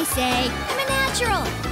I say. I'm a natural.